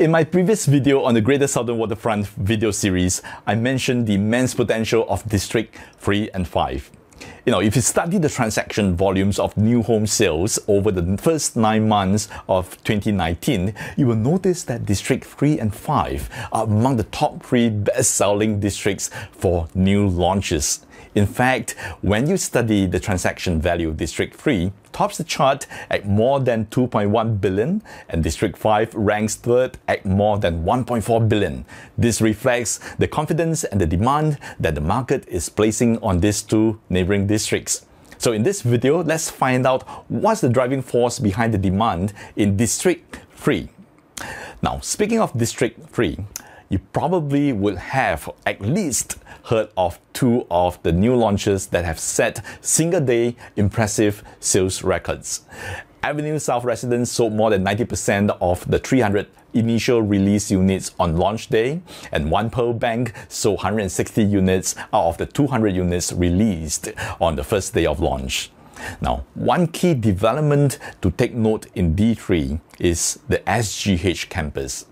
In my previous video on the Greater Southern Waterfront video series, I mentioned the immense potential of District 3 and 5. You know, if you study the transaction volumes of new home sales over the first nine months of 2019, you will notice that District 3 and 5 are among the top three best selling districts for new launches. In fact, when you study the transaction value, of District 3 tops the chart at more than 2.1 billion and District 5 ranks third at more than 1.4 billion. This reflects the confidence and the demand that the market is placing on these two neighboring districts. So in this video, let's find out what's the driving force behind the demand in District 3. Now, speaking of District 3, you probably would have at least heard of two of the new launches that have set single day impressive sales records. Avenue South Residence sold more than 90% of the 300 initial release units on launch day, and One Pearl Bank sold 160 units out of the 200 units released on the first day of launch. Now, one key development to take note in D3 is the SGH campus.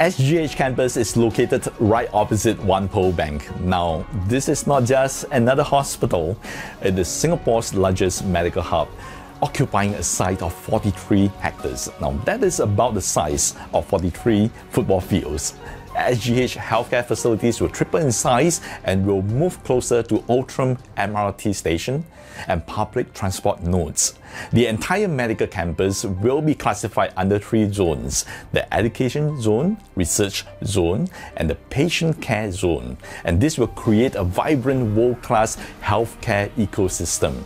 SGH campus is located right opposite One Pearl Bank. Now, this is not just another hospital, it is Singapore's largest medical hub, occupying a site of 43 hectares. Now, that is about the size of 43 football fields. SGH healthcare facilities will triple in size and will move closer to Outram MRT station and public transport nodes. The entire medical campus will be classified under three zones the education zone, research zone, and the patient care zone. And this will create a vibrant world class healthcare ecosystem.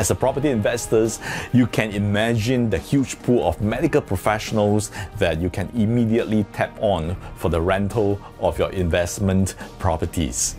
As a property investors, you can imagine the huge pool of medical professionals that you can immediately tap on for the rental of your investment properties.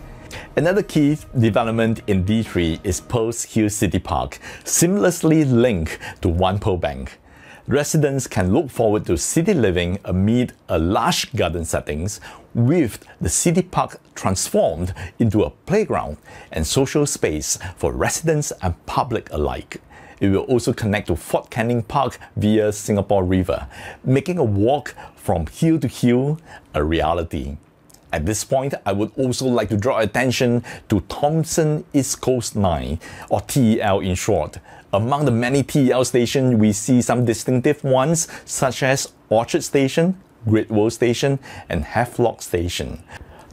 Another key development in D3 is Pearl's Hill City Park, seamlessly linked to One Pearl Bank. Residents can look forward to city living amid a lush garden settings with the city park transformed into a playground and social space for residents and public alike. It will also connect to Fort Canning Park via Singapore River, making a walk from hill to hill a reality. At this point, I would also like to draw attention to Thomson East Coast Line, or TEL in short. Among the many TEL stations, we see some distinctive ones such as Orchard Station, Great World Station, and Havelock Station.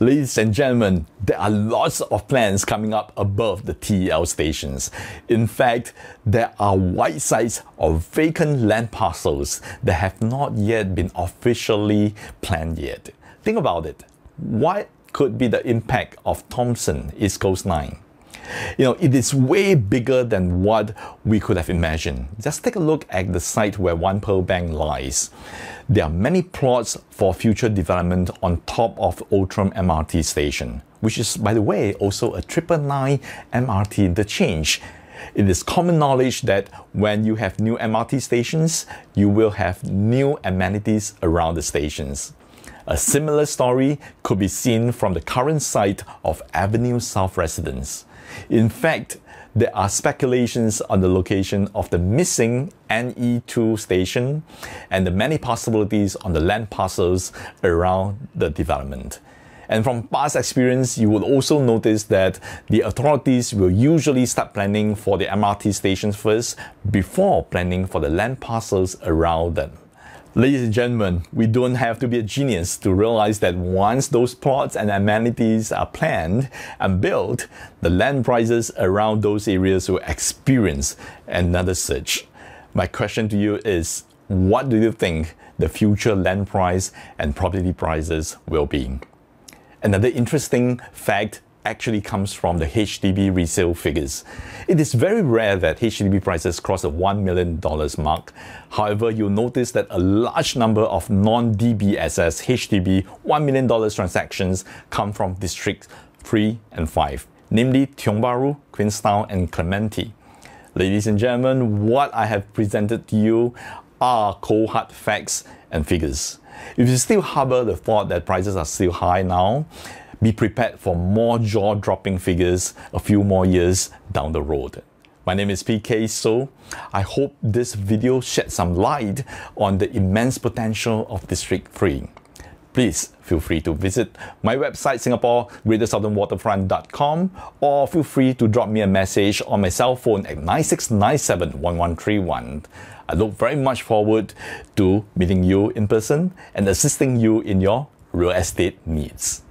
Ladies and gentlemen, there are lots of plans coming up above the TEL stations. In fact, there are white sites of vacant land parcels that have not yet been officially planned yet. Think about it what could be the impact of Thomson East Coast Line? You know, it is way bigger than what we could have imagined. Just take a look at the site where One Pearl Bank lies. There are many plots for future development on top of Outram MRT station, which is, by the way, also a triple nine MRT interchange. It is common knowledge that when you have new MRT stations, you will have new amenities around the stations. A similar story could be seen from the current site of Avenue South residence. In fact, there are speculations on the location of the missing NE2 station and the many possibilities on the land parcels around the development. And from past experience, you will also notice that the authorities will usually start planning for the MRT stations first before planning for the land parcels around them. Ladies and gentlemen, we don't have to be a genius to realize that once those plots and amenities are planned and built, the land prices around those areas will experience another surge. My question to you is what do you think the future land price and property prices will be? Another interesting fact actually comes from the HDB resale figures. It is very rare that HDB prices cross the $1 million mark. However, you'll notice that a large number of non-DBSS HDB $1 million transactions come from District 3 and 5, namely Tiong Bahru, Queenstown, and Clementi. Ladies and gentlemen, what I have presented to you are cold hard facts and figures. If you still harbor the thought that prices are still high now, be prepared for more jaw dropping figures a few more years down the road. My name is PK Soh. I hope this video shed some light on the immense potential of District 3. Please feel free to visit my website Singapore or feel free to drop me a message on my cell phone at 9697 1131. I look very much forward to meeting you in person and assisting you in your real estate needs.